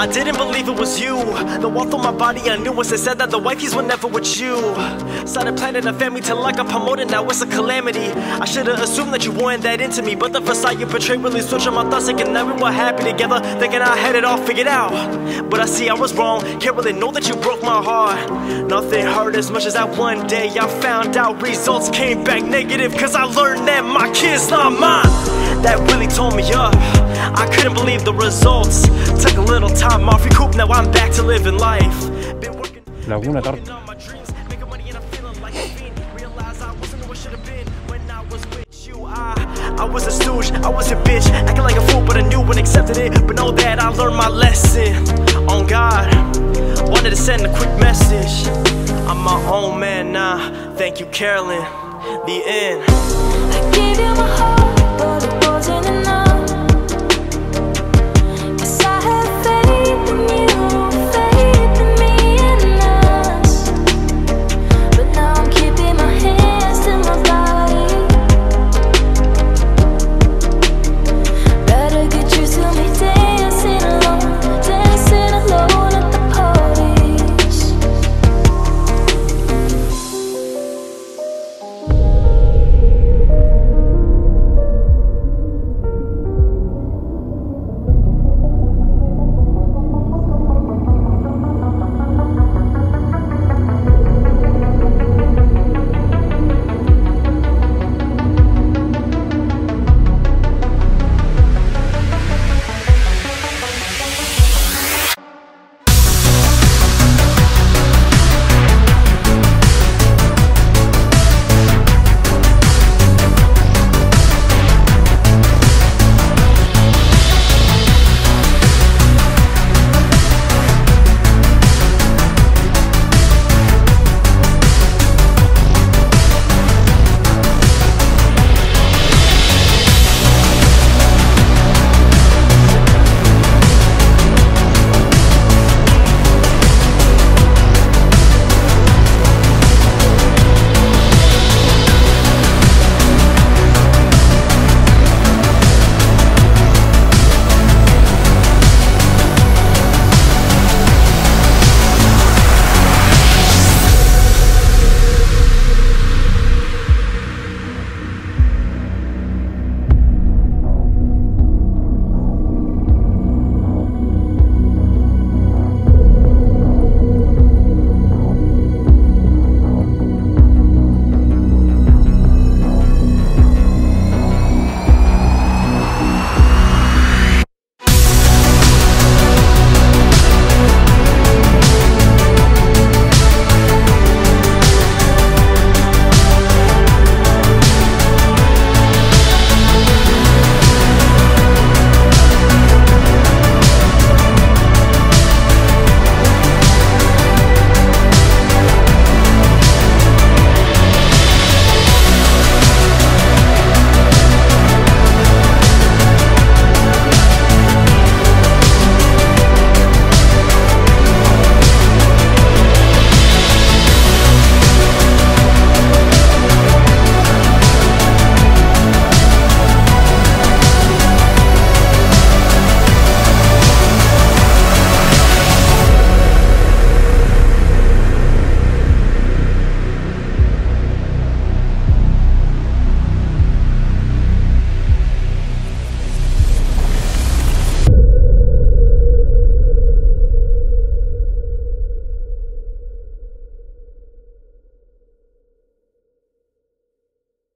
I didn't believe it was you. The wall through my body, I knew was they said that the wifeys were never with you. Started planning a family till I got promoted, now it's a calamity. I should've assumed that you weren't that into me, but the facade you portrayed really switched on my thoughts, thinking that we were happy together, thinking I had it all figured out. But I see I was wrong, can't really know that you broke my heart. Nothing hurt as much as that one day I found out results came back negative, cause I learned that my kid's not mine. That really tore me up. I couldn't believe the results. Took a little time off, recoup, now I'm back to living life. Been working Laguna Torca. on my dreams, making money and I'm feeling like a fiend. Realize I wasn't who I should have been when I was with you. I, I was a stooge, I was a bitch, acting like a fool, but I knew and accepted it. But know that I learned my lesson. On God, wanted to send a quick message. I'm my own man now. Thank you, Carolyn. The end. I gave you my heart, wasn't enough.